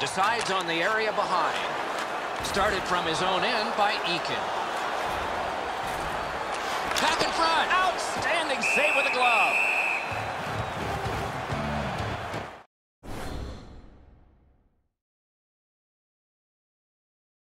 Decides on the area behind. Started from his own end by Eakin.